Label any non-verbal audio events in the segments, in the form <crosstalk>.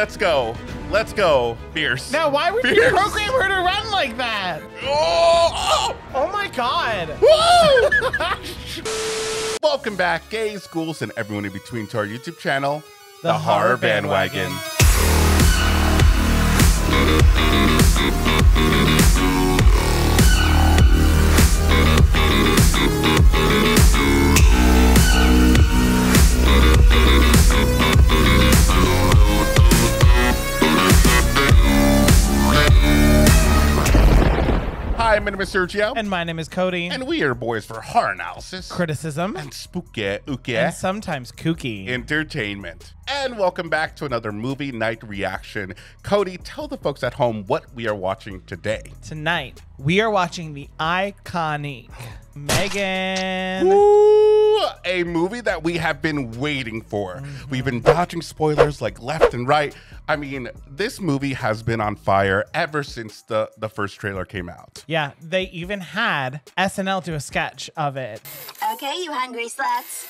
Let's go. Let's go, Fierce. Now, why would you program her to run like that? Oh, Oh my god. oh. <laughs> Woo! <laughs> Welcome back, gays, schools, and everyone in between to our YouTube channel, The Horror Bandwagon. Hi, my name is Sergio, And my name is Cody. and we are boys for horror analysis criticism and spooky uke and sometimes kooky. entertainment. And welcome back to another movie night reaction. Cody, tell the folks at home what we are watching today. Tonight, we are watching the iconic <gasps> Megan. Ooh, a movie that we have been waiting for. Mm-hmm. We've been dodging spoilers like left and right. I mean, this movie has been on fire ever since the, the first trailer came out. Yeah, they even had SNL do a sketch of it. Okay, you hungry sluts.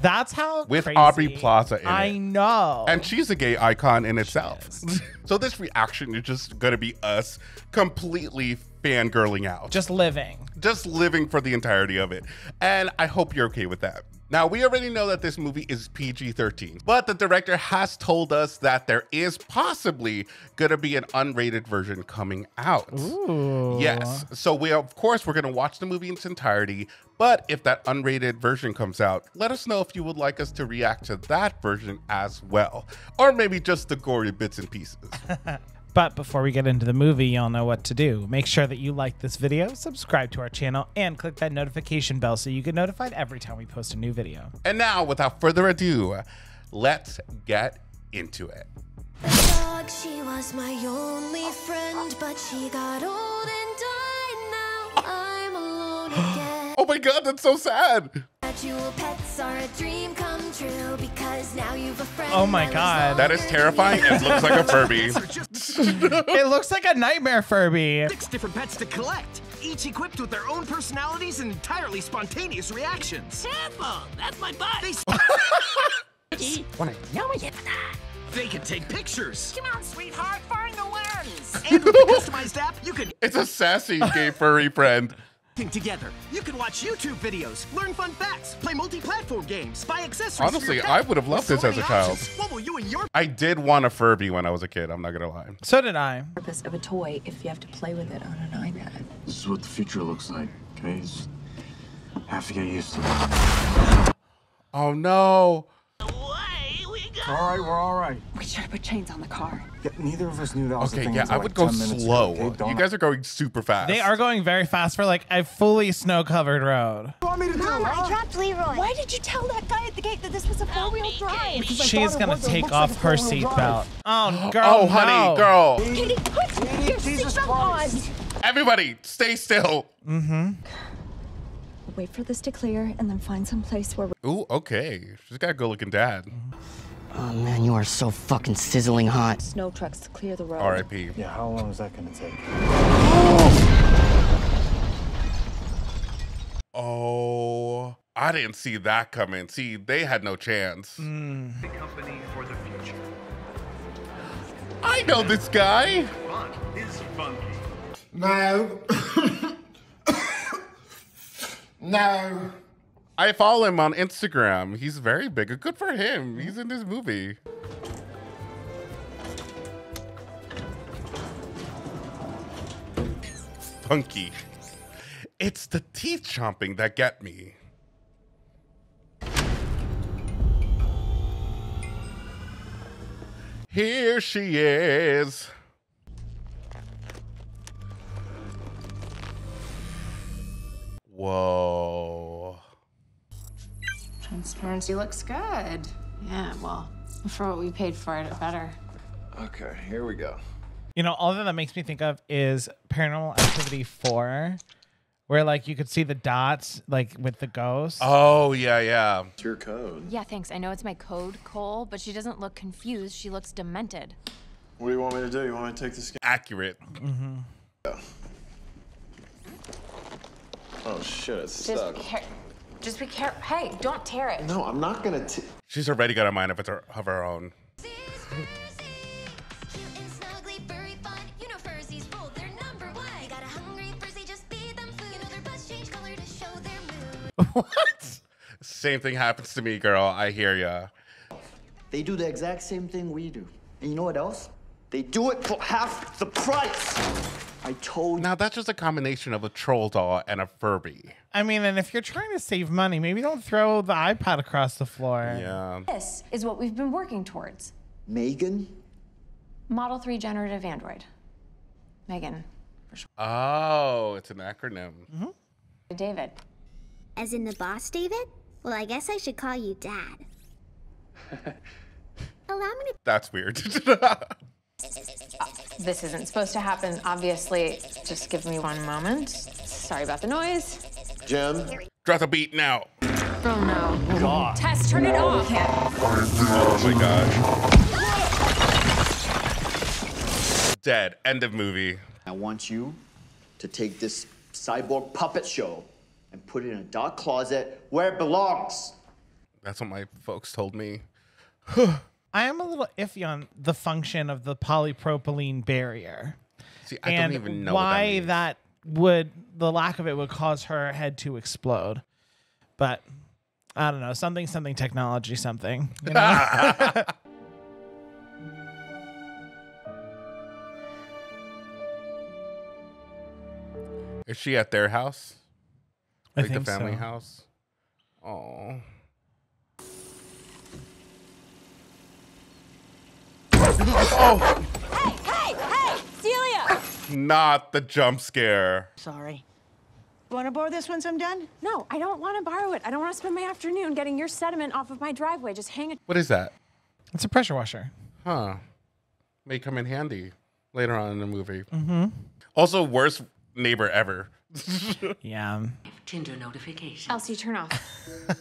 That's how With crazy. Aubrey Plaza in I it. know. And she's a gay icon in itself. <laughs> so this reaction is just gonna be us completely fangirling out. just living. just living for the entirety of it. And I hope you're okay with that. Now, we already know that this movie is PG 13, but the director has told us that there is possibly going to be an unrated version coming out. Ooh. Yes. So, we, of course, we're going to watch the movie in its entirety, but if that unrated version comes out, let us know if you would like us to react to that version as well, or maybe just the gory bits and pieces. <laughs> But before we get into the movie, y'all know what to do. Make sure that you like this video, subscribe to our channel, and click that notification bell so you get notified every time we post a new video. and now, without further ado, let's get into it. dog, she was my only friend, but she got old and died. Now I'm alone again. Oh my god, that's so sad. Pets are a dream come true because now you've a friend. Oh my God. That is terrifying. It looks like a Furby. <laughs> <laughs> it looks like a nightmare Furby. Six different pets to collect, each equipped with their own personalities and entirely spontaneous reactions. Careful! That's my butt! They, <laughs> they can take pictures. Come on, sweetheart, find the lens! And with the customized app, you can It's a sassy gay furry friend. Think together. You can watch YouTube videos, learn fun facts, play multi-platform games, buy accessories. for Honestly, your. I would have loved With this as many a child. What will you and your I did want a Furby when I was a kid. I'm not gonna lie. So did I. purpose of a toy if you have to play with it on an iPad. This is what the future looks like, okay? Just have to get used to it. Oh no. Away we! All right, we're all right. We should have put chains on the car. Yeah, neither of us knew that was Okay, thing yeah, I like would go slow. Ago, okay? You guys are going super fast. They are going very fast for like a fully snow covered road. want me to do? Mom, I huh? dropped Leroy. Why did you tell that guy at the gate that this was a four-wheel drive? She's gonna it take off like her seatbelt. Oh, <gasps> girl. Oh, honey, no. girl. Cady, put your seatbelt on. Everybody, stay still. Mm-hmm wait for this to clear and then find some place where Ooh, okay. She's got a good looking dad. Oh man, you are so fucking sizzling hot. snow trucks to clear the road. R.I.P. Yeah, how long is that gonna take? Oh, I didn't see that coming. See, they had no chance. Hmm. company for the future. I know this guy. Fun is funky. No. <coughs> no. I follow him on Instagram. He's very big. Good for him. He's in this movie. Funky. It's the teeth chomping that get me. Here she is. Whoa. Transparency looks good. Yeah, well, for what we paid for it, it better. Okay, here we go. You know, all that that makes me think of is Paranormal Activity 4, where like you could see the dots like with the ghost. Oh, yeah, yeah. It's your code. Yeah, thanks. I know it's my code, Cole, but she doesn't look confused. She looks demented. What do you want me to do? You want me to take the scan? Accurate. Mm-hmm. Oh shit, it's Just, stuck. Care- Just be careful. Hey, don't tear it. No, I'm not gonna. T- She's already got a mind of, her, of her own. what? Same thing happens to me, girl. I hear ya. They do the exact same thing we do. And you know what else? They do it for half the price. I told Now that's just a combination of a troll doll and a Furby. I mean, and if you're trying to save money, maybe don't throw the iPad across the floor. Yeah. This is what we've been working towards. Megan. Model 3 generative android. Megan. Oh, it's an acronym. Mm -hmm. David. As in the boss, David? Well, I guess I should call you Dad. <laughs> Allow me to. That's weird. <laughs> Uh, this isn't supposed to happen, obviously. Just give me one moment. Sorry about the noise. Jim. Drop the beat now. Oh no. God. Tess, turn it off. Oh my gosh. Dead. End of movie. I want you to take this cyborg puppet show and put it in a dark closet where it belongs. That's what my folks told me. <sighs> <sighs> I am a little iffy on the function of the polypropylene barrier. See, I and don't even know that why means. that would the lack of it would cause her head to explode. But I don't know, something something technology something. You know? <laughs> Is she at their house? I Like the family so. house? Oh. Oh, Hey, hey, hey! Celia! not the jump scare. Sorry. Want to borrow this once I'm done? No, I don't want to borrow it. I don't want to spend my afternoon getting your sediment off of my driveway. Just hang it. What is that? It's a pressure washer. Huh. May come in handy later on in the movie. Mm-hmm. Also, worst neighbor ever. <laughs> Yeah. Tinder notification. Elsie, turn off.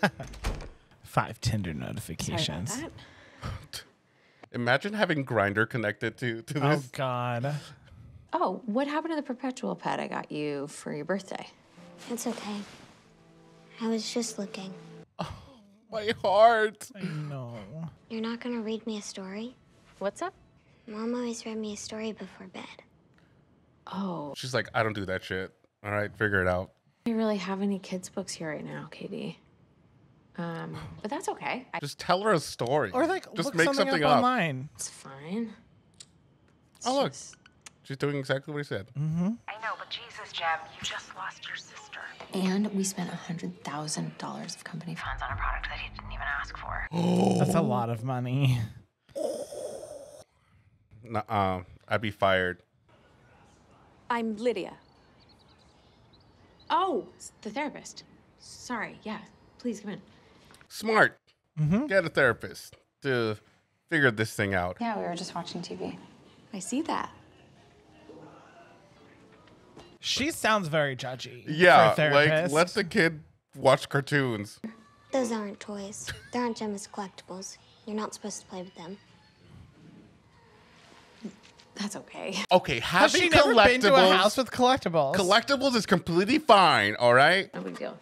<laughs> Five Tinder Sorry about notifications. <laughs> that. Imagine having Grindr connected to, to Oh this. God. Oh, what happened to the perpetual pet I got you for your birthday? It's okay. I was just looking. <laughs> Oh, My heart. I know. You're not gonna read me a story? What's up? Mom always read me a story before bed. Oh, She's like, I don't do that shit. All right, figure it out. do you really have any kids' books here right now, Cady? Um, but that's okay. I, Just tell her a story. Or like just look make something, something up, up. online. it's fine. It's Oh look, just- she's doing exactly what he said. Mm-hmm. I know, but Jesus, Jeb, you just lost your sister. And we spent hundred thousand dollars of company funds Funds on a product that he didn't even ask for. <gasps> That's a lot of money. <laughs> Nuh-uh. I'd be fired. I'm Lydia. Oh, it's the therapist. Sorry. Yeah. Please come in. Smart. Mm-hmm. Get a therapist to figure this thing out. Yeah, we were just watching TV. I see that. She sounds very judgy. Yeah, for a like let the kid watch cartoons. Those aren't toys. They aren't Gemma's collectibles. You're not supposed to play with them. That's okay. Okay, Has having she never been to a house with collectibles? Collectibles is completely fine. All right. No big deal.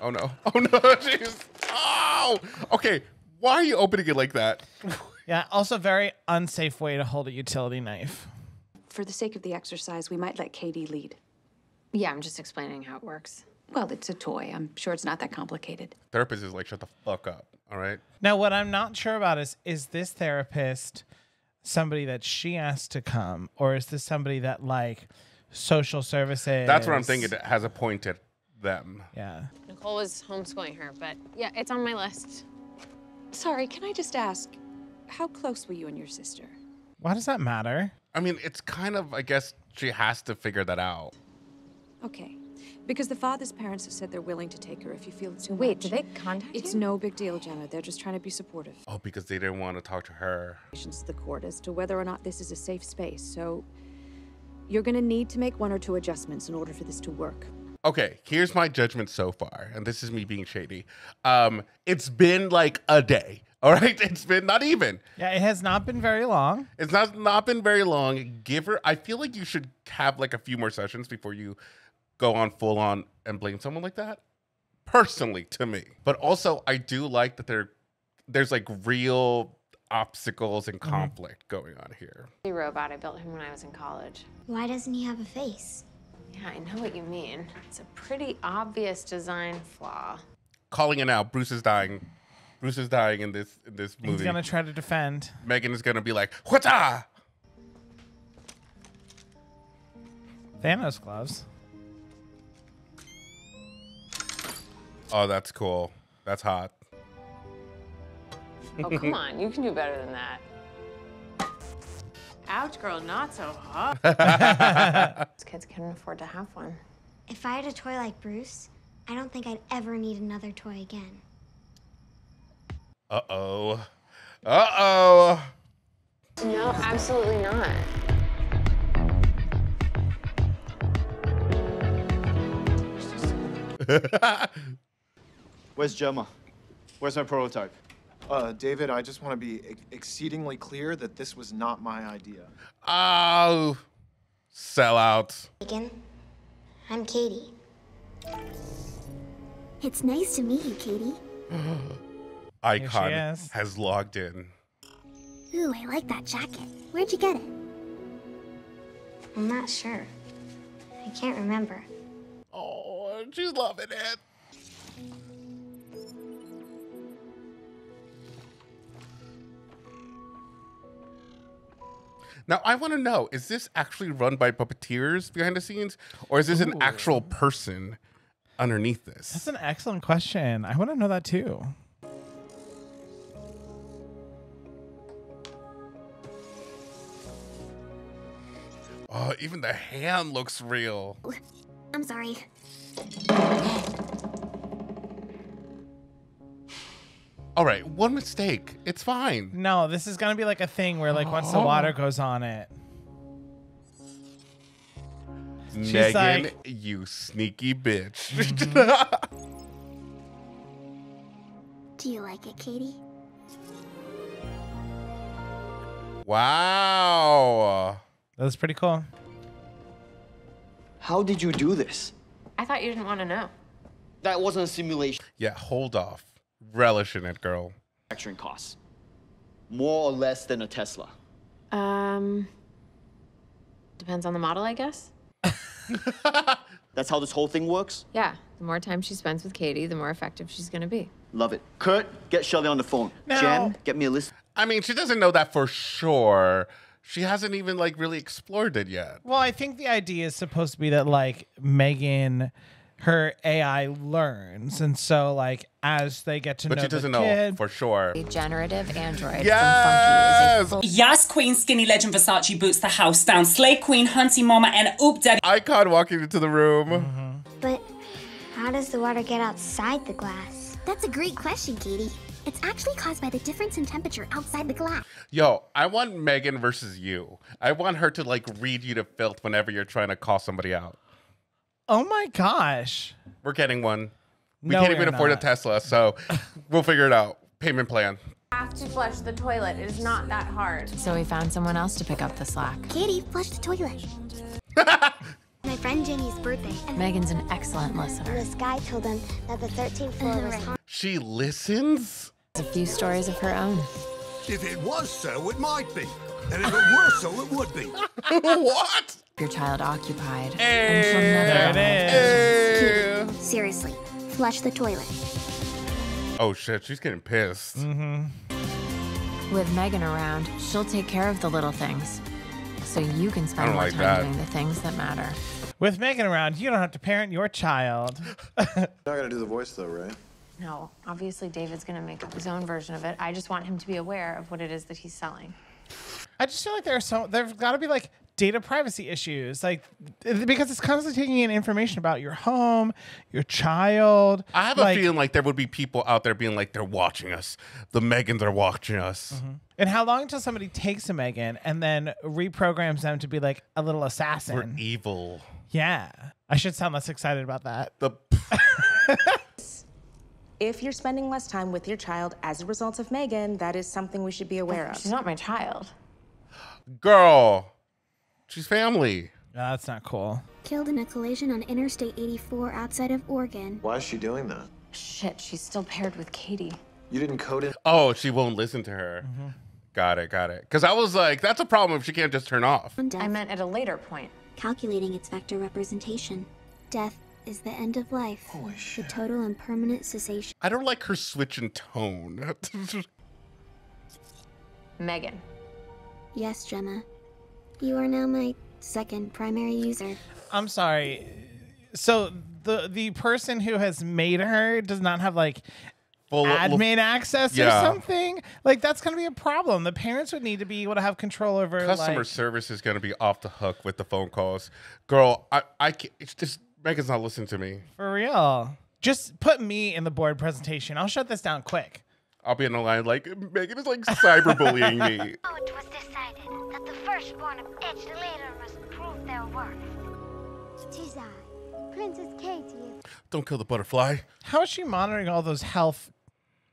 Oh no. <laughs> Oh no. Jeez. Oh. Okay. Why are you opening it like that? <laughs> yeah. Also, very unsafe way to hold a utility knife. For the sake of the exercise, we might let Cady lead. Yeah, I'm just explaining how it works. Well, it's a toy. I'm sure it's not that complicated. Therapist is like, shut the fuck up. All right. Now, what I'm not sure about is is this therapist somebody that she asked to come, or is this somebody that like social services? That's what I'm thinking. It has appointed them. Yeah. Nicole was homeschooling her, but yeah, it's on my list. Sorry, can I just ask, how close were you and your sister? Why does that matter? I mean, it's kind of. I guess she has to figure that out. Okay. Because the father's parents have said they're willing to take her if you feel it's too Wait, much. did they contact It's you? no big deal, Gemma. They're just trying to be supportive. Oh, because they didn't want to talk to her. To the court as to whether or not this is a safe space. So you're going to need to make one or two adjustments in order for this to work. Okay, here's my judgment so far, and this is me being shady. Um, it's been like a day. <laughs> All right, it's been not even. Yeah, it has not been very long. It's not not been very long. Give her. I feel like you should have like a few more sessions before you go on full on and blame someone like that. Personally, to me, but also I do like that there there's like real obstacles and conflict going on here. The robot, I built him when I was in college. Why doesn't he have a face? Yeah, I know what you mean. It's a pretty obvious design flaw. Calling it out. Bruce is dying. Bruce is dying in this in this movie. He's gonna try to defend. Megan is gonna be like, "What's ah?" Thanos gloves. Oh, that's cool. That's hot. Oh, come on. You can do better than that. Ouch, girl, not so hot. <laughs> These kids couldn't afford to have one. If I had a toy like Bruce, I don't think I'd ever need another toy again. Uh oh. Uh oh. No, absolutely not. <laughs> Where's Gemma? Where's my prototype? Uh, David, I just want to be ex- exceedingly clear that this was not my idea. Oh, sellout. Megan, I'm Cady. It's nice to meet you, Cady. <laughs> Icon is. has logged in. Ooh, I like that jacket. Where'd you get it? I'm not sure. I can't remember. Oh, she's loving it. Now I want to know: Is this actually run by puppeteers behind the scenes, or is this an actual person underneath this? That's an excellent question. I want to know that too. Oh, even the hand looks real. I'm sorry. All right, one mistake. It's fine. No, this is gonna be like a thing where like once the oh. water goes on it. She's Megan, like- you sneaky bitch. <laughs> Do you like it, Cady? wow. That was pretty cool. How did you do this? I thought you didn't want to know. That wasn't a simulation. Yeah, hold off. Relish in it, girl. Manufacturing costs. More or less than a Tesla. Um, depends on the model, I guess. <laughs> That's how this whole thing works? Yeah, the more time she spends with Cady, the more effective she's gonna be. Love it. Kurt, get Shelly on the phone. No. Jen, get me a list. I mean, she doesn't know that for sure. She hasn't even like really explored it yet. Well, I think the idea is supposed to be that like Megan, her AI learns, and so like as they get to But know she doesn't the know for sure. A generative android Yes! from Funki is a full Queen Skinny Legend Versace boots the house down. Slay Queen Hunty Mama and Oop Daddy. Icon walking into the room. Mm-hmm. But how does the water get outside the glass? That's a great question, Cady. It's actually caused by the difference in temperature outside the glass. Yo, I want Megan versus you. I want her to like read you to filth whenever you're trying to call somebody out. Oh my gosh, We're getting one. We No, can't even afford a. Tesla, so <laughs> we'll figure it out. Payment plan. have to flush the toilet. It is not that hard. So we found someone else to pick up the slack. Cady, flush the toilet. <laughs> My friend Jenny's birthday. Megan's an excellent listener. This guy told them that the 13th floor was haunted. She listens? A few stories of her own. If it was so, it might be. And if it were so, it would be. <laughs> what? Your child occupied. Hey, and she'll never there it is. seriously, flush the toilet. Oh shit, she's getting pissed. Mm-hmm. With Megan around, she'll take care of the little things. So you can spend more like time that. doing the things that matter. With Megan around, you don't have to parent your child. <laughs> Not gonna do the voice though, right? No, obviously David's gonna make up his own version of it. I just want him to be aware of what it is that he's selling. I just feel like there are so there's got to be like data privacy issues, like because it's constantly taking in information about your home, your child. I have like- a feeling like there would be people out there being like, they're watching us. The Megans are watching us. Mm-hmm. And how long until somebody takes a Megan and then reprograms them to be like a little assassin? We're evil. Yeah, I should sound less excited about that. The <laughs> If you're spending less time with your child as a result of Megan, that is something we should be aware of. She's not my child. Girl, she's family. that's not cool. Killed in a collision on Interstate 84 outside of Oregon. Why is she doing that? Shit, she's still paired with Cady. You didn't code it. Oh, she won't listen to her. Mm-hmm. Got it, got it. Because I was like, that's a problem if she can't just turn off. I meant at a later point. Calculating its vector representation. Death is the end of life. Holy shit. The total and permanent cessation. I don't like her switch in tone. <laughs> Megan. Yes, Gemma. You are now my second primary user. I'm sorry. So the the person who has made her does not have like Full- admin access Yeah. or something. Like that's gonna be a problem. The parents would need to be able to have control over Customer like, service is going to be off the hook with the phone calls. Girl, I, I can't, it's just, Megan's not listening to me. for real. Just put me in the board presentation. I'll shut this down quick. I'll be in the line like, Megan is like cyberbullying me. <laughs> Oh, it was decided that the firstborn of each leader must prove their worth. It is I, Princess Cady. Don't kill the butterfly. How is she monitoring all those health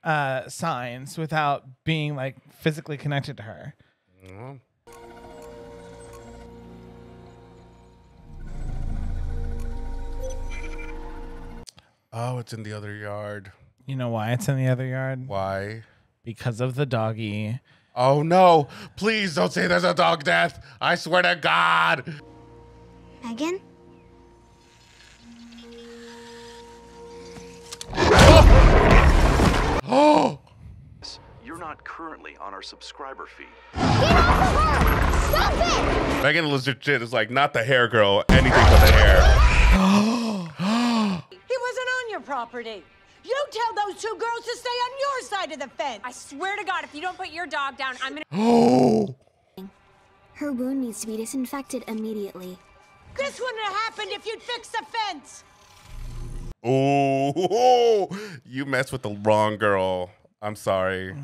uh, signs without being like physically connected to her? Well, Oh, it's in the other yard. You know why it's in the other yard? Why? Because of the doggy. Oh no! Please don't say there's a dog death! I swear to God! Megan? Oh! <gasps> You're not currently on our subscriber feed. Stop it! Megan legit is like not the hair girl, anything but the hair. <gasps> He wasn't on your property. You tell those two girls to stay on your side of the fence. I swear to God, if you don't put your dog down, I'm gonna. Oh! <gasps> Her wound needs to be disinfected immediately. This wouldn't have happened if you'd fixed the fence. Oh, <laughs> you messed with the wrong girl. I'm sorry.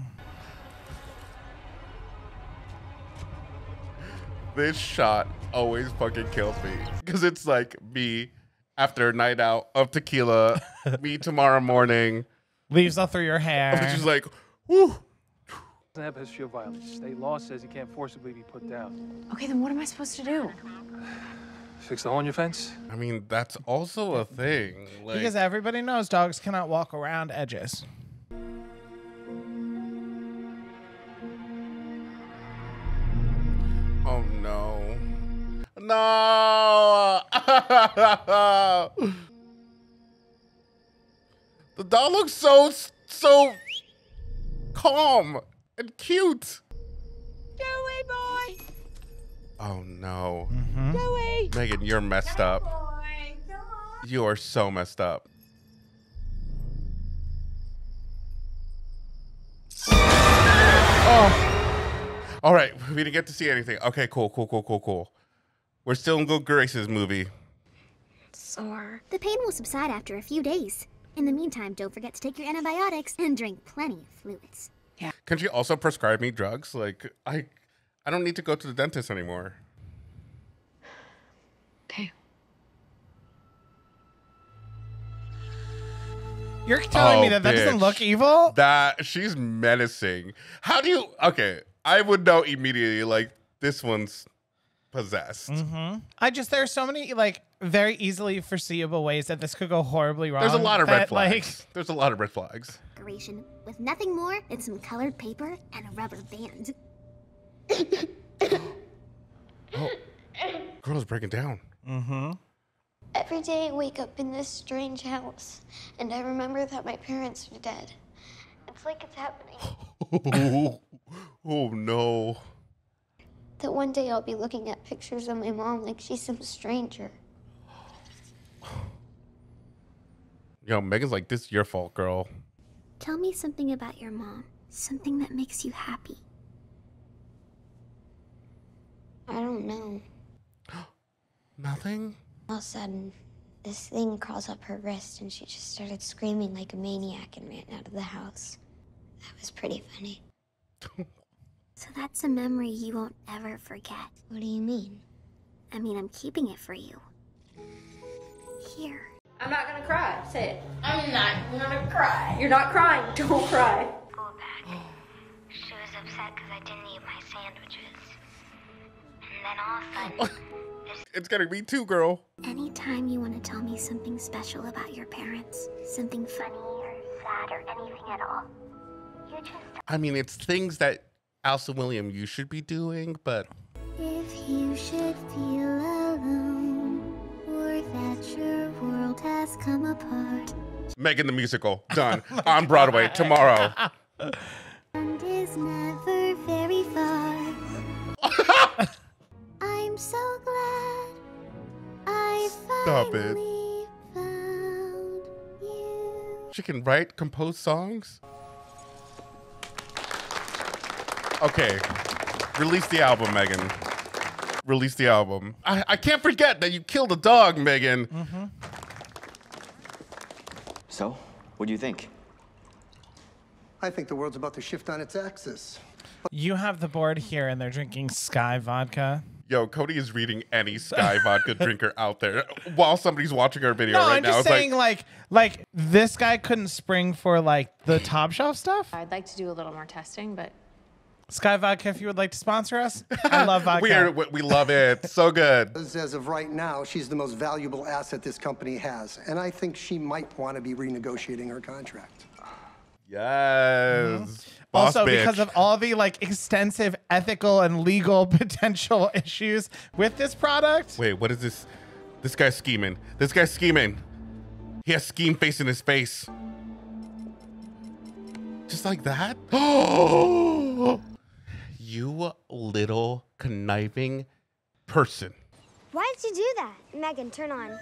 This shot always fucking kills me because it's like me after a night out of tequila, <laughs> me tomorrow morning. Leaves all through your hair. She's like, whew. Doesn't have a history of violence. State law says he can't forcibly be put down. Okay, then what am I supposed to do? <sighs> Fix the hole in your fence? I mean, that's also a thing. Like, because everybody knows dogs cannot walk around edges. oh no. No! <laughs> the dog looks so, so calm and cute. Dewey boy! Oh no. Mm-hmm. Dewey! Megan, you're messed up. You are so messed up. Oh. All right, we didn't get to see anything. Okay, cool, cool, cool, cool, cool. We're still in Good Graces movie. Sore. The pain will subside after a few days. In the meantime, don't forget to take your antibiotics and drink plenty of fluids. Yeah. Can she also prescribe me drugs? Like I I don't need to go to the dentist anymore. Okay. You're telling me Oh, that that doesn't look evil? That she's menacing. How do you Okay, I would know immediately like this one's possessed. hmm I just there are so many like very easily foreseeable ways that this could go horribly wrong. There's a lot of red that, like, flags. There's a lot of red flags. Decoration with nothing more than some colored paper and a rubber band. <coughs> Girl's breaking down. Mm-hmm. Every day I wake up in this strange house, and I remember that my parents are dead. It's like it's happening. oh, <gasps> oh no. That one day I'll be looking at pictures of my mom like she's some stranger. <sighs> Yo, Megan's like, this is your fault, girl. Tell me something about your mom. Something that makes you happy. I don't know. <gasps> Nothing? All of a sudden, this thing crawls up her wrist, and she just started screaming like a maniac and ran out of the house. That was pretty funny. <laughs> So that's a memory you won't ever forget. What do you mean? I mean, I'm keeping it for you. Here. I'm not gonna cry. Say it. I'm not gonna cry. You're not crying. <laughs> Don't cry. She was upset because I didn't eat my sandwiches. And then all of a sudden, <laughs> It's getting me too, girl. Anytime you want to tell me something special about your parents, something funny or sad or anything at all, you just. I mean, it's things that Alsa William you should be doing, but If you should feel alone, or that your world has come apart, Megan the musical <laughs> oh done on Broadway tomorrow. <laughs> and is never very far. <laughs> I'm so glad I Stop it. found you. She can write, compose songs. Okay, release the album, Megan. Release the album. I, I can't forget that you killed a dog, Megan. Mm-hmm. So, what do you think? I think the world's about to shift on its axis. You have the board here, and they're drinking Skyy vodka. Yo, Cody is reading any Skyy vodka drinker <laughs> out there while somebody's watching our video No, right I'm now. just It's like, saying, like, like this guy couldn't spring for like the top shelf stuff. I'd like to do a little more testing, but Skyy Vodka, if you would like to sponsor us, I <laughs> love vodka. we, are, we love it. So good. As, as of right now, she's the most valuable asset this company has. And I think she might want to be renegotiating her contract. Yes. Mm-hmm. Boss also, bitch. because of all the like extensive ethical and legal <laughs> potential issues with this product. Wait, what is this? This guy's scheming. This guy's scheming. He has scheme face in his face. Just like that? <gasps> <gasps> <gasps> you little conniving person. Why did you do that? Megan, turn on.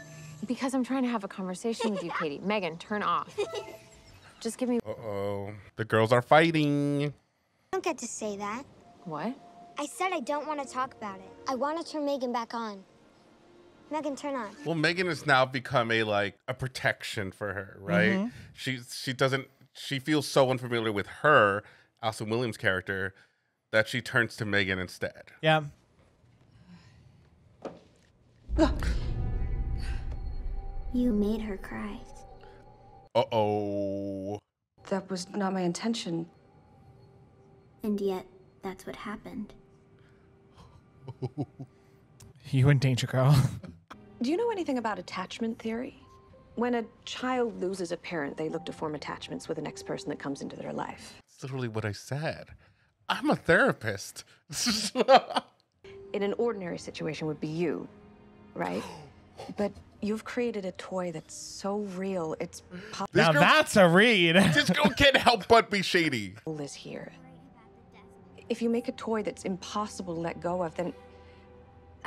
because I'm trying to have a conversation with you, Cady. <laughs> Megan, turn off. Just give me. Uh oh. The girls are fighting. I don't get to say that. What? I said I don't want to talk about it. I want to turn Megan back on. Megan, turn on. Well, Megan has now become a like a protection for her, right? Mhm. She she doesn't she feels so unfamiliar with her, Allison Williams' character, that she turns to Megan instead. Yeah. You made her cry. Uh oh. That was not my intention. And yet, that's what happened. <laughs> You in danger, girl. <laughs> Do you know anything about attachment theory? When a child loses a parent, they look to form attachments with the next person that comes into their life. That's literally what I said. I'm a therapist. <laughs> In an ordinary situation would be you, right? <gasps> But you've created a toy that's so real, it's po- now that's a read. <laughs> this girl can't help but be shady. is here. If you make a toy that's impossible to let go of, then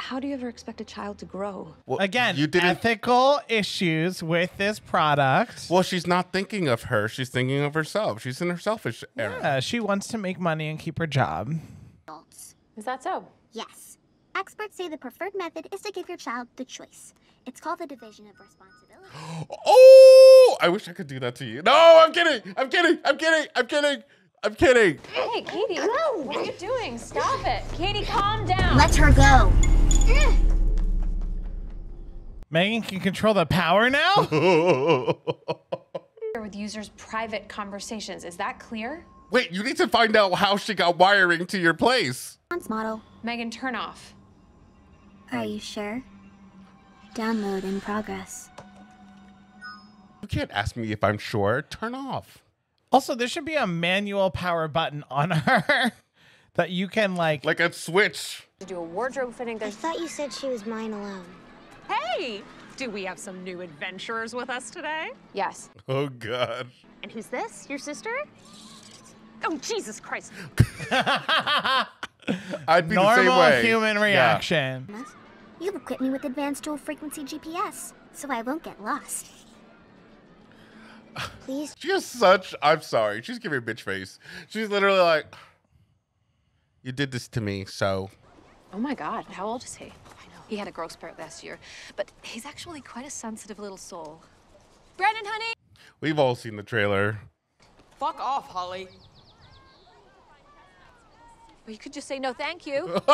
how do you ever expect a child to grow? Well, Again, you didn't- ethical issues with this product. Well, she's not thinking of her. She's thinking of herself. She's in her selfish era. Yeah, she wants to make money and keep her job. Adults. Is that so? Yes. Experts say the preferred method is to give your child the choice. It's called the division of responsibility. <gasps> Oh, I wish I could do that to you. No, I'm kidding. I'm kidding. I'm kidding. I'm kidding. I'm kidding. Hey, Cady, what are you doing? Stop it. Cady, calm down. Let her go. Megan can control the power now? <laughs> With users' private conversations. Is that clear? Wait, you need to find out how she got wiring to your place. Model. Megan, turn off. Are you sure? Download in progress. You can't ask me if I'm sure. Turn off. Also, there should be a manual power button on <laughs> her that you can like like a switch. To do a wardrobe fitting. I thought you said she was mine alone. Hey, do we have some new adventurers with us today? Yes. Oh God. And who's this? Your sister? Oh, Jesus Christ. <laughs> I'd be the same normal way. human Yeah. reaction. You've equipped me with advanced dual frequency GPS, so I won't get lost. Please. She has such. I'm sorry. She's giving a bitch face. She's literally like, "You did this to me, so." Oh my God, how old is he? I know. He had a growth spurt last year, but he's actually quite a sensitive little soul. Brendan, honey. We've all seen the trailer. Fuck off, Holly. Well, you could just say no, thank you. <laughs>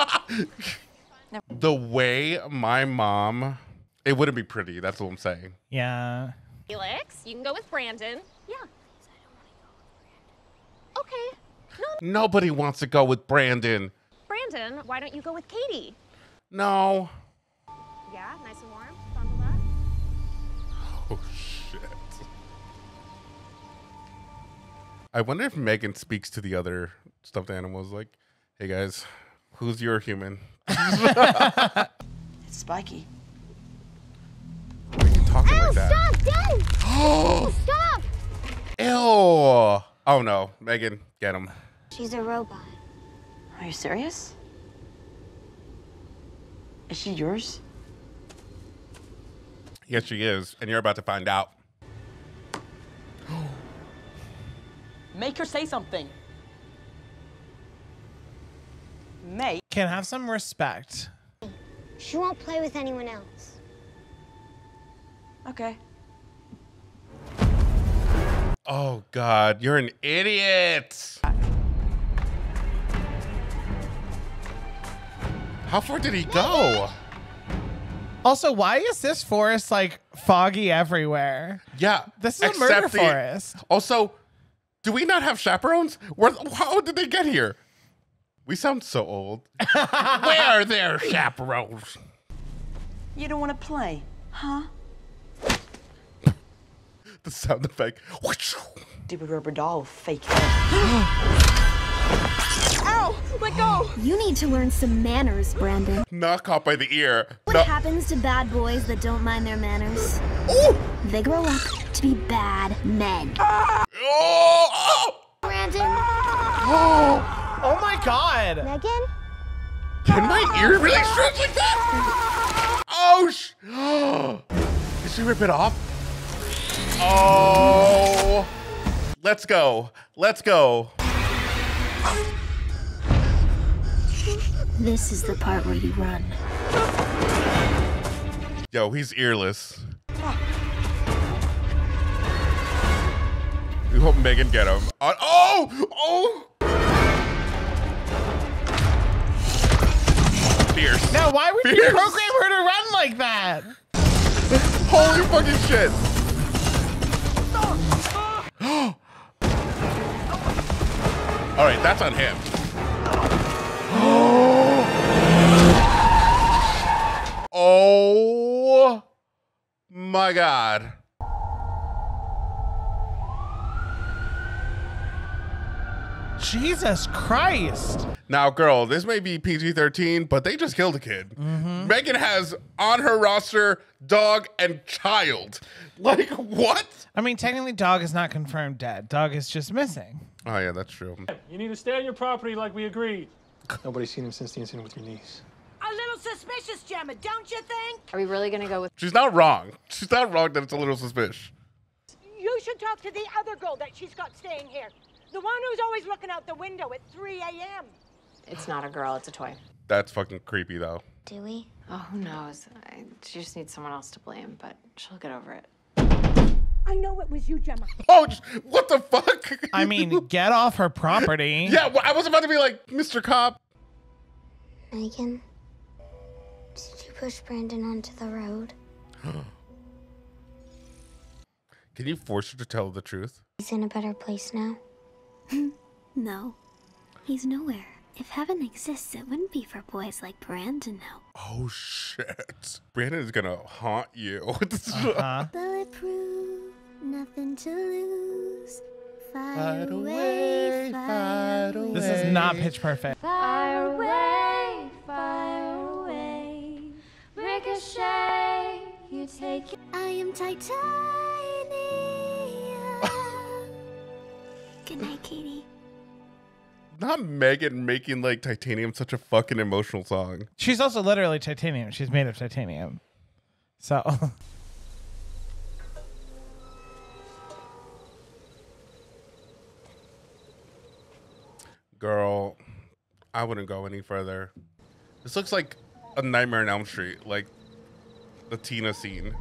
The way my mom It wouldn't be pretty. That's what I'm saying. Yeah. Felix, you can go with Brandon. Yeah. Okay. Nobody wants to go with Brandon. Brandon, why don't you go with Cady? No. Yeah, nice and warm. Bundle up. Oh shit. I wonder if Megan speaks to the other stuffed animals like, hey guys, who's your human? <laughs> It's spiky. Why are you talking Ow, like that? stop! Don't! <gasps> Oh, stop! Ew. Oh no, Megan, get him. She's a robot. Are you serious? Is she yours? Yes, she is, and you're about to find out. <gasps> Make her say something. Make. Can have some respect. She won't play with anyone else. Okay. Oh God, you're an idiot. Uh, How far did he go? Also, why is this forest like foggy everywhere? Yeah, This is a murder the- forest. Also, do we not have chaperones? Where? How did they get here? We sound so old. <laughs> Where are their chaperones? You don't want to play, huh? The sound effect. Stupid rubber doll, fake <gasps> <gasps> <gasps> head. Let go! You need to learn some manners, Brandon. Not caught by the ear. What No. happens to bad boys that don't mind their manners? They grow up to be bad men. Ah! Oh! Brandon. <gasps> Oh my god. Megan? Can my ear really stretch like that? Oh, sh- <gasps> Did she rip it off? Oh. Let's go. Let's go. This is the part where you run. Yo, he's earless. We hope Megan get him. On- oh! Oh! Fierce. Now, why would you program her to run like that? <laughs> Holy fucking shit. <gasps> All right, that's on him. Oh my god. Jesus Christ. Now, girl, this may be PG 13, but they just killed a kid. Mm-hmm. Megan has on her roster dog and child. Like, what? I mean, technically, dog is not confirmed dead. Dog is just missing. Oh, yeah, that's true. You need to stay on your property like we agreed. Nobody's seen him since the incident with your niece. A little suspicious, Gemma, don't you think? Are we really gonna go with? She's not wrong. She's not wrong that it's a little suspicious. You should talk to the other girl that she's got staying here. The one who's always looking out the window at 3 a.m. It's not a girl. It's a toy. That's fucking creepy, though. Do we? Oh, who knows? I, she just needs someone else to blame, but she'll get over it. I know it was you, Gemma. Oh, what the fuck? I mean, <laughs> get off her property. Yeah, well, I was about to be like, Mr. Cop. Megan? Did you push Brandon onto the road? Can you force her to tell the truth? He's in a better place now. No, he's nowhere. If heaven exists, it wouldn't be for boys like Brandon now. Oh, shit. Brandon is gonna haunt you. <laughs> Uh-huh. Bulletproof, nothing to lose. Fight, Fight away, fight away. This is not pitch perfect. Fire away, Ricochet, you take it. I am titanium. Good night, Cady. Not Megan making like titanium such a fucking emotional song. She's also literally titanium. She's made of titanium. So, <laughs> Girl, I wouldn't go any further. This looks like a Nightmare on Elm Street, like the Tina scene.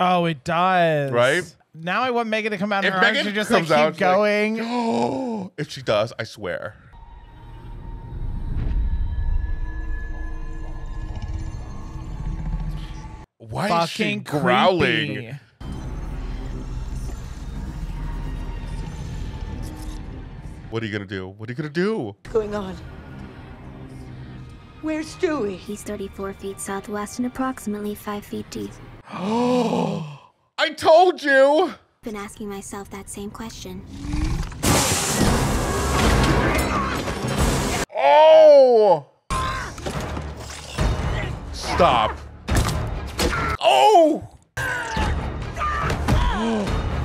oh, it does. Right? Now I want Megan to come out of If her arms Megan and just like comes out, keep she's like, going. Oh, <gasps> if she does, I swear. Why is she fucking growling? creepy. What are you gonna do? What are you gonna do? What's going on? Where's Stewie? He's 34 feet southwest and approximately 5 feet deep. Oh! <gasps> I told you! Been asking myself that same question. Oh! Stop. Oh! <gasps>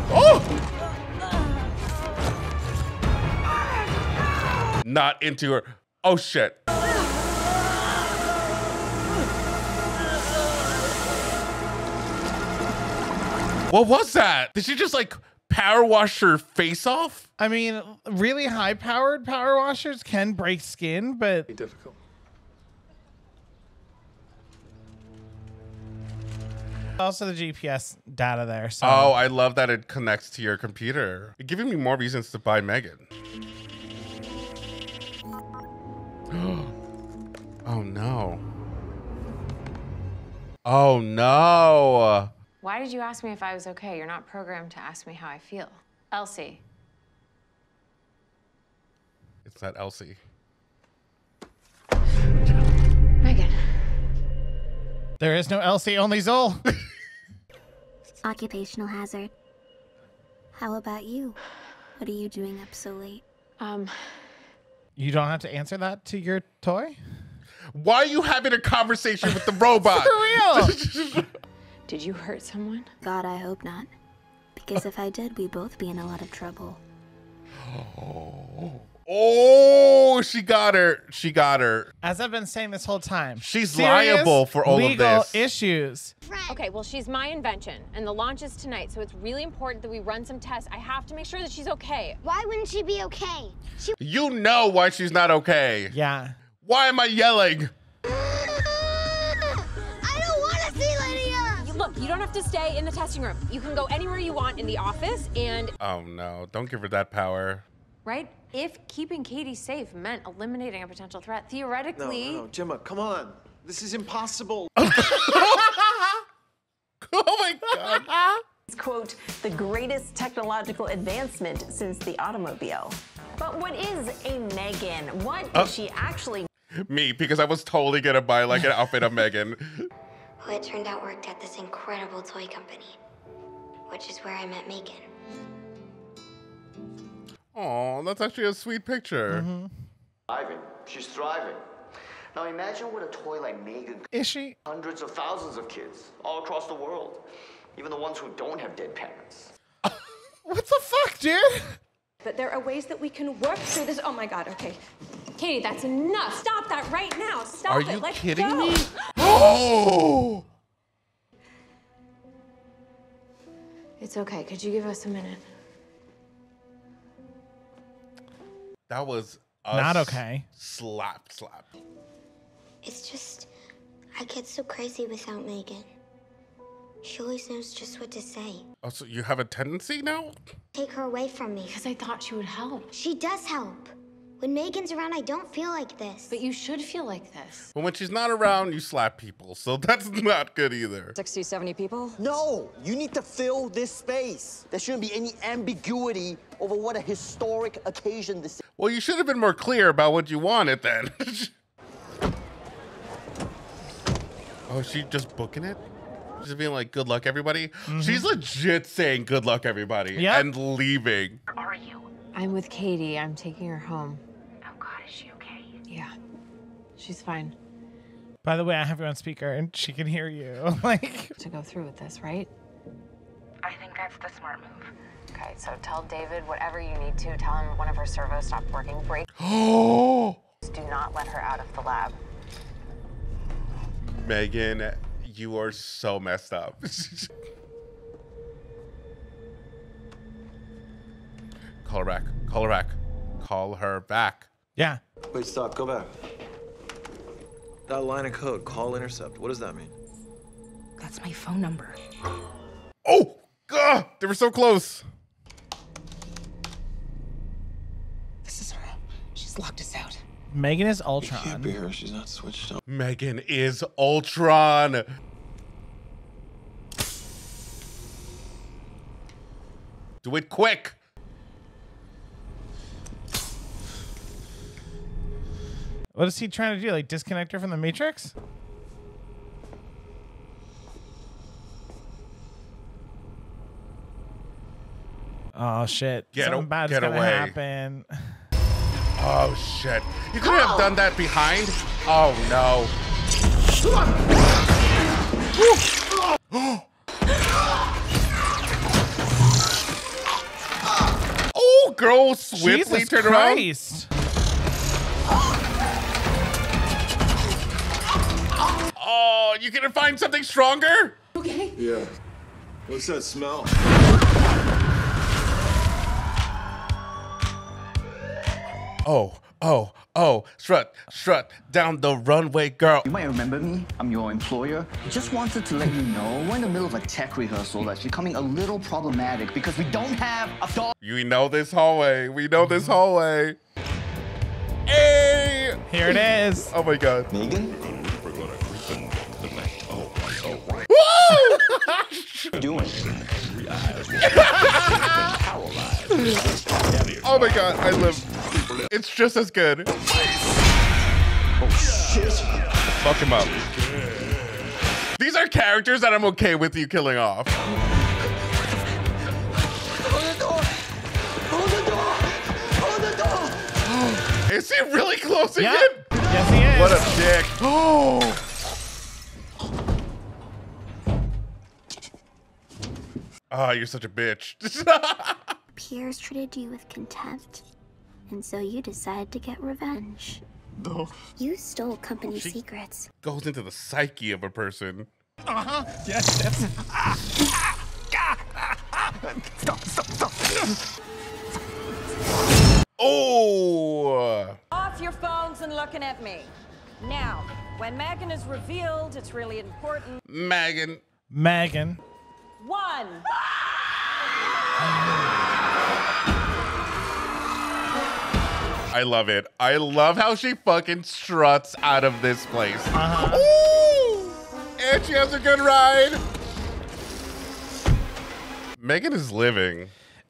Oh! Not into her. Oh shit. What was that? Did she just like power wash her face off? I mean, really high powered power washers can break skin, but difficult. also the GPS data there. So Oh, I love that it connects to your computer. You're giving me more reasons to buy Megan. <gasps> oh no. Oh no. Why did you ask me if I was okay? You're not programmed to ask me how I feel. Elsie, It's not Elsie. Megan. there is no Elsie, only Zuul. <laughs> Occupational hazard. How about you? What are you doing up so late? Um, you don't have to answer that to your toy? Why are you having a conversation with the robot? <laughs> For real. <laughs> did you hurt someone? God, I hope not. Because if I did, we'd both be in a lot of trouble. Oh, <gasps> Oh, she got her. She got her. As I've been saying this whole time, She's serious liable for all of this. issues. Okay, well, she's my invention, and the launch is tonight, so it's really important that we run some tests. I have to make sure that she's okay. Why wouldn't she be okay? She You know why she's not okay. Yeah. Why am I yelling? You- don't have to stay in the testing room. You can go anywhere you want in the office, and Oh no, don't give her that power. Right? If keeping Cady safe meant eliminating a potential threat, theoretically. no, no, Gemma, come on. This is impossible. <laughs> Oh my god. It's, quote, the greatest technological advancement since the automobile. But what is a Megan? What is Uh. she actually Me, because I was totally gonna buy like an outfit of Megan. Who it turned out worked at this incredible toy company, which is where I met Megan. Oh, that's actually a sweet picture. Mm-hmm. Thriving. She's thriving. Now imagine what a toy like Megan Is she? hundreds of thousands of kids all across the world, even the ones who don't have dead parents. <laughs> What the fuck, dude? But there are ways that we can work through this. Oh my god, okay. Cady, that's enough. Stop that right now. Stop Are it. you Let's kidding go. me? <laughs> Oh! <gasps> It's okay. Could you give us a minute? That was a Not okay. Slap, slap. It's just, I get so crazy without Megan. She always knows just what to say. Oh, so you have a tendency now? Take her away from me. Because I thought she would help. She does help. When Megan's around, I don't feel like this. But you should feel like this. But when she's not around, you slap people. So <laughs> that's not good either. 60, 70 people? No, you need to fill this space. There shouldn't be any ambiguity over what a historic occasion this is. Well, you should have been more clear about what you wanted then. <laughs> oh, is she just booking it? She's being like, good luck, everybody. Mm-hmm. She's legit saying good luck, everybody, Yep. and leaving. Are you? I'm with Cady. I'm taking her home. She's fine. By the way, I have you on speaker and she can hear you. <laughs> like To go through with this, right? I think that's the smart move. Okay, so tell David whatever you need to. Tell him one of her servos stopped working. Break. <gasps> Oh, Do not let her out of the lab. Megan, you are so messed up. <laughs> Call her back. Call her back. Call her back. Yeah. Wait, stop. Go back. That line of code, call intercept, what does that mean? That's my phone number. Oh! God! They were so close! This is her. She's locked us out. Megan is Ultron. It can't be her. She's not switched on. Megan is Ultron. Do it quick. What is he trying to do? Like disconnect her from the Matrix? Oh shit! Get Something bad's get gonna away. happen. Oh shit. You could have done that behind. Oh no. <gasps> oh, girl swiftly Jesus turned Christ! around. Oh, you gonna find something stronger? Okay. Yeah. What's that smell? Oh, oh, oh, strut, strut down the runway, girl. You might remember me. I'm your employer. Just wanted to let you know we're in the middle of a tech rehearsal that's becoming a little problematic because we don't have a dog. You know this hallway. We know this hallway. Hey! Here it is. Oh my god. Megan? What are you doing? <laughs> oh my god, I live. It's just as good. Oh shit. Fuck him up. These are characters that I'm okay with you killing off. Is he really closing Yep. it? Yes, he is. What a dick. <gasps> <gasps> Oh. Ah, you're such a bitch. <laughs> Pierre's treated you with contempt, and so you decide to get revenge. No. You stole company secrets. Goes into the psyche of a person. Uh huh. Yes, that's. Stop, stop, stop. Oh. Off your phones and looking at me. Now, when Megan is revealed, it's really important. Megan. Megan. One. I love it. I love how she fucking struts out of this place. Uh-huh. Ooh! And she has a good ride. Megan is living.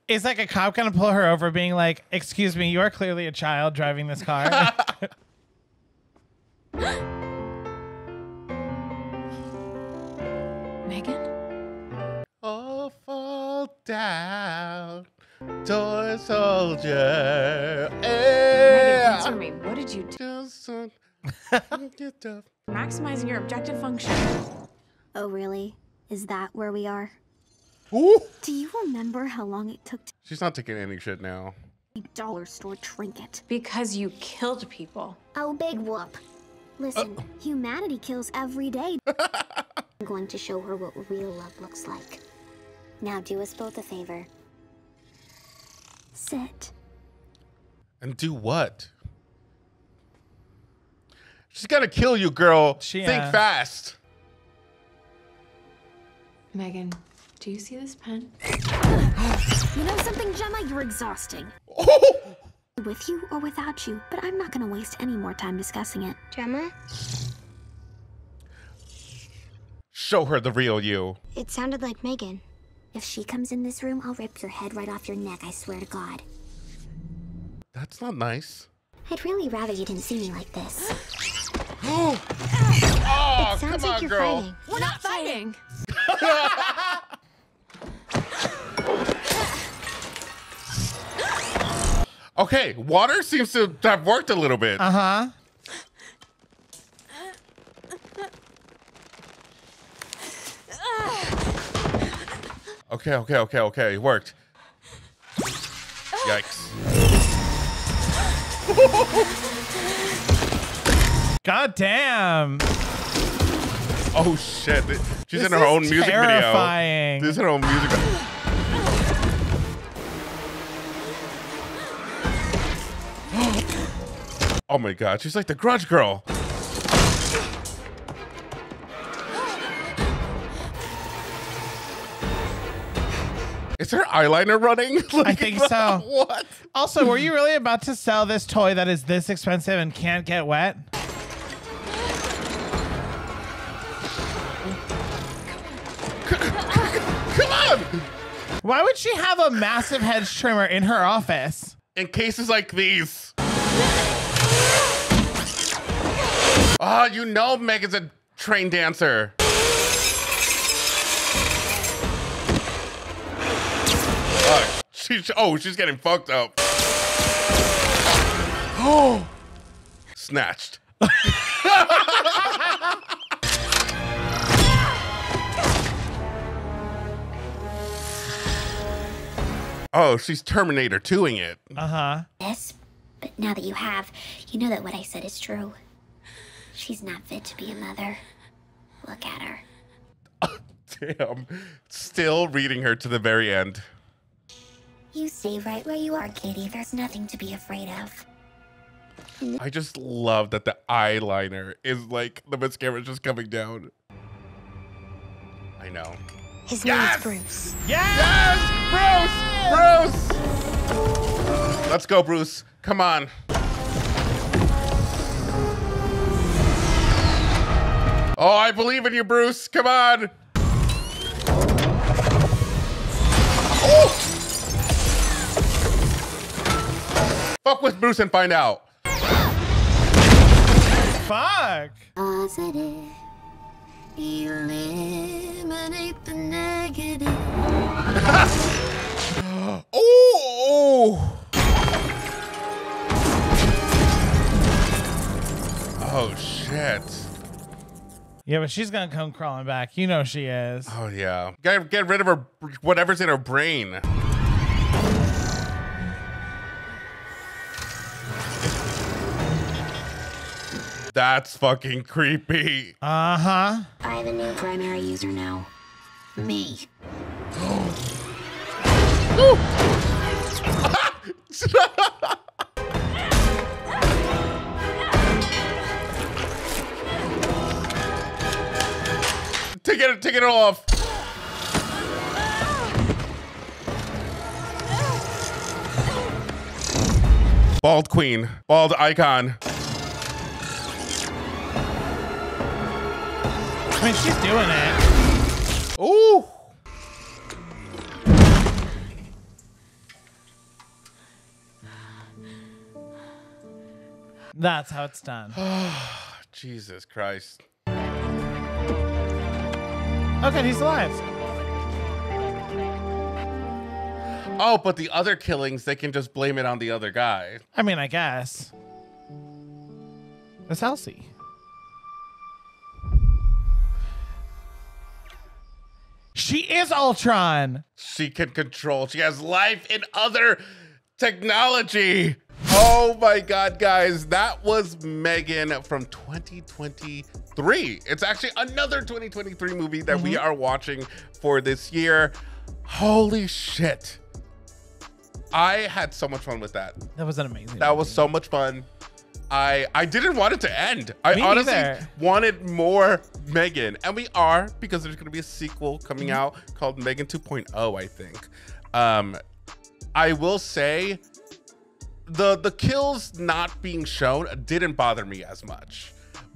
Is like a cop gonna pull her over, being like, "Excuse me, you are clearly a child driving this car." <laughs> Megan? Fall down, toy soldier. Yeah. answer me. What did you do? Just, uh, get up. Maximizing your objective function. Oh, really? Is that where we are? Ooh. Do you remember how long it took to She's not taking any shit now. a dollar store trinket? Because you killed people. Oh, big whoop. Listen, humanity kills every day. <laughs> I'm going to show her what real love looks like. Now do us both a favor. Sit. And do what? She's gonna kill you, girl. She, Think uh, fast. Megan, do you see this pen? You know something, Gemma? You're exhausting. With you or without you, but I'm not gonna waste any more time discussing it. Gemma? Show her the real you. It sounded like Megan. If she comes in this room, I'll rip your head right off your neck, I swear to God. That's not nice. I'd really rather you didn't see me like this. <gasps> oh, it sounds come like on, you're girl. fighting. We're not fighting. <laughs> Okay, water seems to have worked a little bit. Uh huh. Okay, okay, okay, okay. It worked. Yikes. God damn. Oh shit. She's This in her own music terrifying. video. This is her own music video. <gasps> Oh my god, she's like the grudge girl. Is her eyeliner running? <laughs> I think so. <laughs> What? Also, were you really about to sell this toy that is this expensive and can't get wet? Come on! Why would she have a massive hedge trimmer in her office? In cases like these. Oh, you know Meg is a trained dancer. Oh, she's, oh, she's getting fucked up. Oh, <gasps> snatched. <laughs> oh, she's Terminator 2ing it. Uh huh. Yes, but now that you have, you know that what I said is true. She's not fit to be a mother. Look at her. <laughs> Damn. Still reading her to the very end. You stay right where you are, Cady. There's nothing to be afraid of. I just love that the eyeliner is like the mascara is just coming down. I know. His Yes! name's Bruce. Yes! Bruce! Bruce! Let's go, Bruce. Come on. Oh, I believe in you, Bruce. Come on. Fuck with Bruce and find out. Fuck. Positive. Eliminate the negative. oh! Oh shit. Yeah, but she's gonna come crawling back. You know she is. Oh yeah. Get get rid of her whatever's in her brain. That's fucking creepy. Uh huh. I have a new primary user now. Me. <laughs> Take it take it off. Bald queen. Bald icon. Mean, she's doing it. Ooh. That's how it's done. <sighs> Jesus Christ. Okay, he's alive. Oh, but the other killings, they can just blame it on the other guy. I mean, I guess. That's Elsie. She is Ultron. She can control. She has life in other technology. Oh my God, guys. That was Megan from 2023. It's actually another 2023 movie that we mm-hmm. are watching for this year. Holy shit. I had so much fun with that. That was an amazing. That was so much fun. I I didn't want it to end. I Me honestly neither. wanted more Megan, and we are because there's going to be a sequel coming Mhm. out called Megan 2.0, I think. Um, I will say the the kills not being shown didn't bother me as much.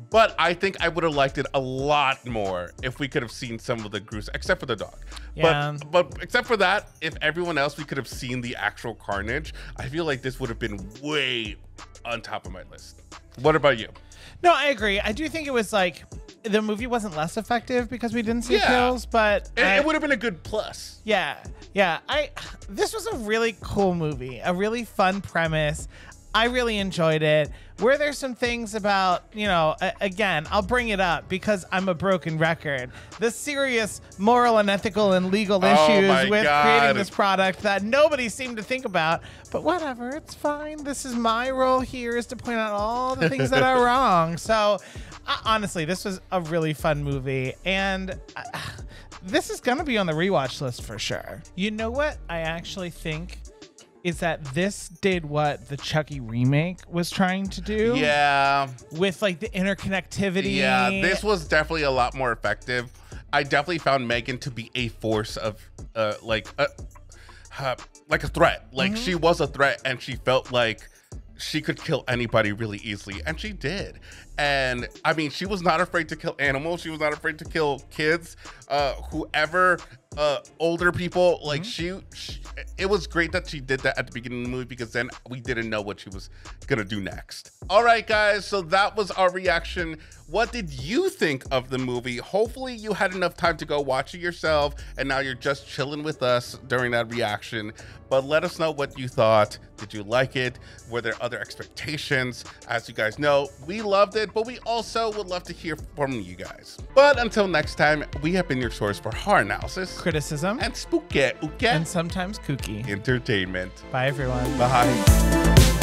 But I think I would have liked it a lot more if we could have seen some of the gruesome, except for the dog. Yeah. But but except for that, if everyone else we could have seen the actual carnage, I feel like this would have been way on top of my list. What about you? No, I agree. I do think it was like the movie wasn't less effective because we didn't see Yeah. kills, but It, I- it would have been a good plus. Yeah, yeah. I this was a really cool movie, a really fun premise. I really enjoyed it. Were there some things about, you know, a- again, I'll bring it up because I'm a broken record. The serious moral and ethical and legal Oh issues my with God. creating this product that nobody seemed to think about. But whatever, it's fine. This is my role here is to point out all the things that are <laughs> wrong. So, uh, honestly, this was a really fun movie and uh, this is going to be on the rewatch list for sure. You know what? I actually think is that this did what the Chucky remake was trying to do. Yeah. With like the interconnectivity. Yeah, this was definitely a lot more effective. I definitely found Megan to be a force of uh like a uh, like a threat. Like Mhm. she was a threat and she felt like she could kill anybody really easily and she did. And I mean, she was not afraid to kill animals. She was not afraid to kill kids. Uh whoever uh older people like Mm-hmm. she, she it was great that she did that at the beginning of the movie because then we didn't know what she was gonna do next. All right guys so that was our reaction. What did you think of the movie? Hopefully you had enough time to go watch it yourself and now you're just chilling with us during that reaction. But let us know what you thought. Did you like it? Were there other expectations? As you guys know we loved it but we also would love to hear from you guys. But until next time we have been your source for horror analysis criticism and spooky and sometimes kooky. Entertainment. Bye everyone. Bye